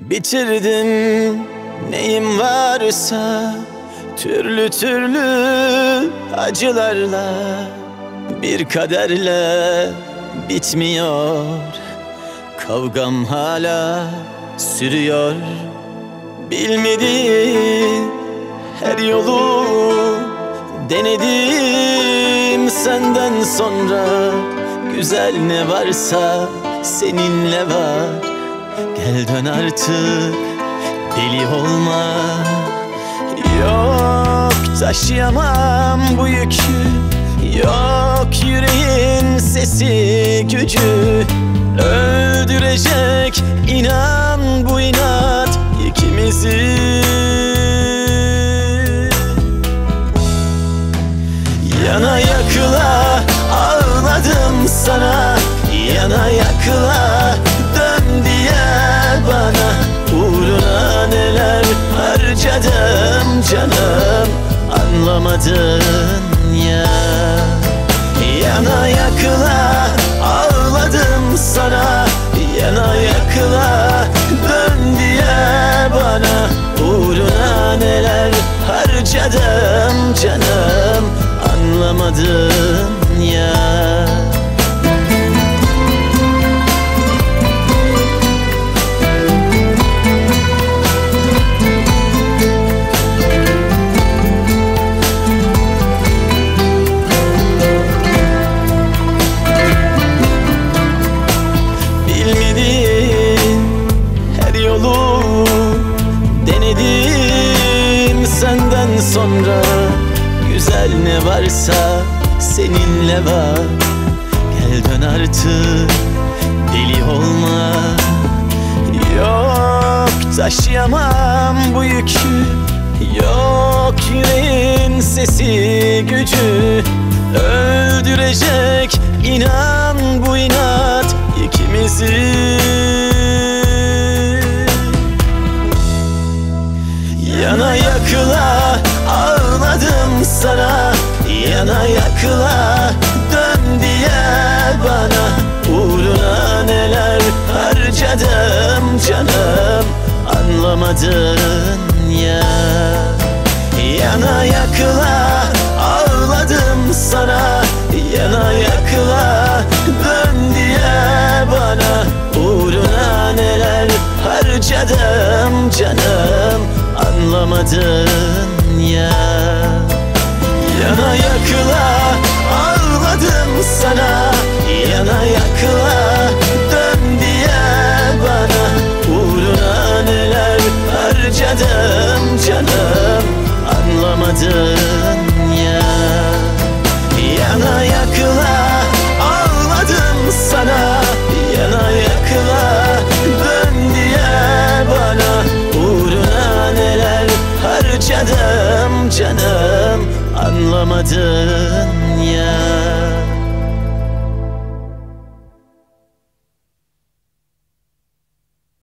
Bitirdim. Neyim varsa Türlü türlü acılarla Bir kaderle bitmiyor. Kavgam hala sürüyor. Bilmediğim her yolu denedim. Senden sonra Güzel ne varsa seninle var Gel dön artık deli olma. Yok taşıyamam bu yükü. Yok yüreğin sesi gücü. Öldürecek inan bu inat. İkimizi harcadım canım Anlamadın ya. Yana yakıla ağladım sana Yana yakıla dön diye bana. Uğruna neler harcadım canım Anlamadın ya ne varsa seninle var. Gel dön artık deli olma. Yok taşıyamam bu yükü. Yok yüreğin sesi gücü. Öldürecek inan bu inat ikimizi. Yana yakıla ağladım sana Yana yakıla dön diye bana. Uğruna neler harcadım canım Anlamadın ya. Yana yakıla ağladım sana. Yana yakıla dön diye bana. Uğruna neler harcadım canım Anlamadın Yakıla ağladım sana. Yana yakıla dön diye bana. Uğruna neler harcadım canım Anlamadın